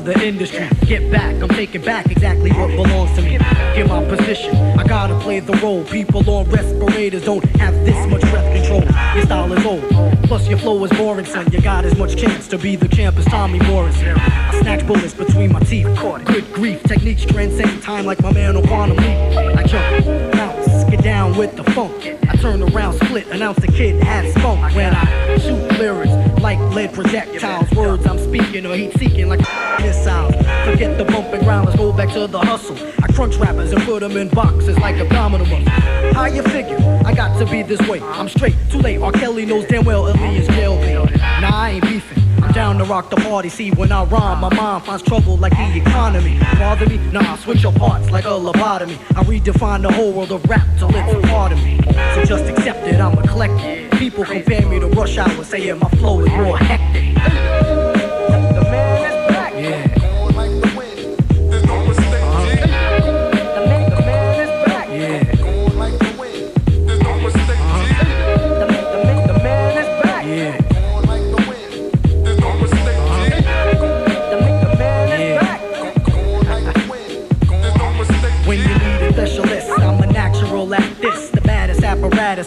music industry. Get back, I'm taking back exactly what belongs to me. Get my position, I gotta play the role. People on respirators don't have this much breath control. Your style is old, plus your flow is boring, son. You got as much chance to be the champ as Tommy Morrison. I snatch bullets between my teeth. Good grief, techniques transcend time like my man on Quantum Leap. I jump, bounce, get down with the funk. I turn around, split, announce the kid has spunk. When I shoot lyrics like lead projectiles, words I'm speaking or heat seeking like missiles. Forget the bump and ground, let's go back to the hustle. I crunch rappers and put them in boxes like abdominal muscles. How you figure? I got to be this way. I'm straight, too late. R. Kelly knows damn well Elias jailed me. Nah, I ain't beefing. Down to rock the party. See, when I rhyme, my mind finds trouble like the economy. Bother me? Nah, switch your parts like a lobotomy. I redefine the whole world of rap till it's a part of me. So just accept it, I'm eclectic. People compare me to Rush Hour, saying my flow is more hectic.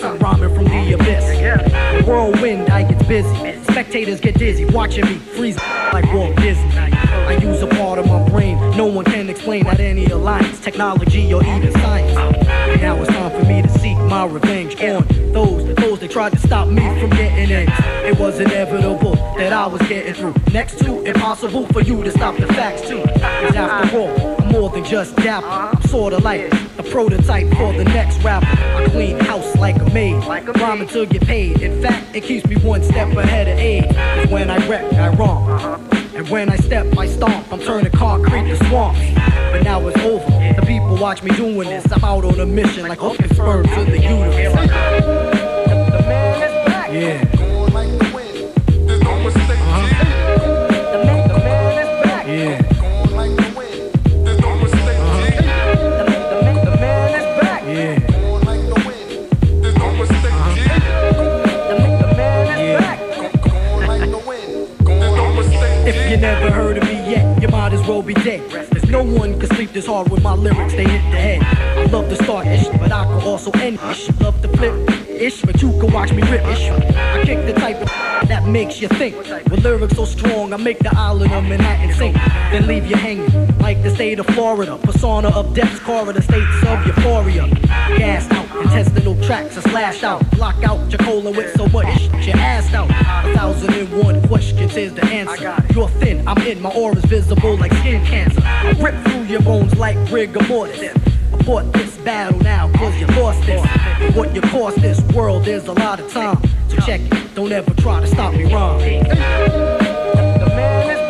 I'm rhyming from the abyss. Whirlwind, I get busy. Spectators get dizzy, watching me freeze like Walt Disney. I use a part of my brain. No one can explain that any alliance, technology, or even science. Now it's time for me to seek my revenge on those those that tried to stop me from getting in. It was inevitable that I was getting through. Next to impossible for you to stop the facts too. Cause after all, I'm more than just dapper. I'm sorta like the prototype for the next rapper. I clean house like a maid, like a rhyming to get paid. In fact, it keeps me one step ahead of age. 'Cause when I wreck, I wrong. And when I step, I stomp. I'm turning concrete to swamps. But now it's over. The people watch me doing this. I'm out on a mission like hooking sperm to the uterus. The man is back. Yeah. If you never heard of me yet, you might as well be dead. Cause no one can sleep this hard with my lyrics, they hit the head. I love to start ish, but I can also end ish. Love to flip ish, but you can watch me rip ish. I kick the type of that makes you think. With lyrics so strong, I make the island of Manhattan sink. Then leave you hanging like the state of Florida. Persona of death's corridor, states of euphoria. Gassed out, intestinal tracks are slashed out. Block out your colon with so much shit, your ass out. A thousand and one questions is the answer. You're thin, I'm in, my aura's visible like skin cancer. I rip through your bones like rigor mortis. Fought this battle now, cause you lost this. What you cost this world there's a lot of time. So check it, don't ever try to stop me wrong. The man is